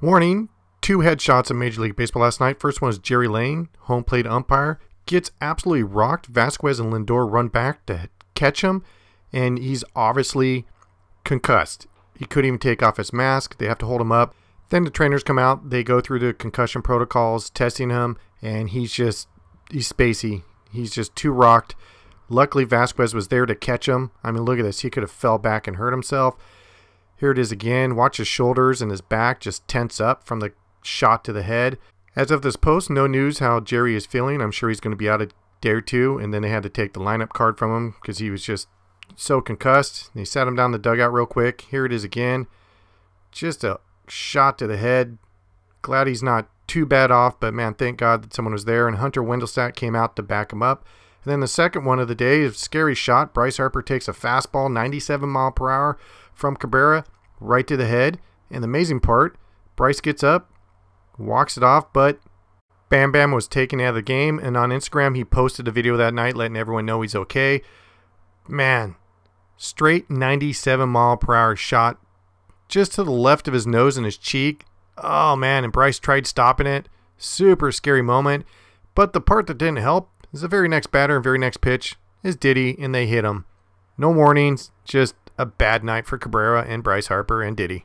Warning two headshots in Major League Baseball last night. First one was Jerry Layne, home plate umpire, gets absolutely rocked. Vázquez and Lindor run back to catch him, and he's obviously concussed. He couldn't even take off his mask. They have to hold him up. Then the trainers come out. They go through the concussion protocols, testing him, and he's just he's spacey. He's just too rocked. Luckily, Vázquez was there to catch him. I mean, look at this. He could have fell back and hurt himself. Here it is again. Watch his shoulders and his back just tense up from the shot to the head. As of this post, no news how Jerry is feeling. I'm sure he's going to be out a day or two. And then they had to take the lineup card from him because he was just so concussed. They sat him down the dugout real quick. Here it is again. Just a shot to the head. Glad he's not too bad off, but man, thank God that someone was there. And Hunter Wendelstedt came out to back him up. And then the second one of the day is scary shot. Bryce Harper takes a fastball, 97 mile per hour from Cabrera right to the head. And the amazing part, Bryce gets up, walks it off, but Bam Bam was taken out of the game. And on Instagram, he posted a video that night letting everyone know he's okay. Man, straight 97 mile per hour shot just to the left of his nose and his cheek. Oh man, and Bryce tried stopping it. Super scary moment. But the part that didn't help the very next batter and very next pitch is Didi, and they hit him. No warnings, just a bad night for Cabrera and Bryce Harper and Didi.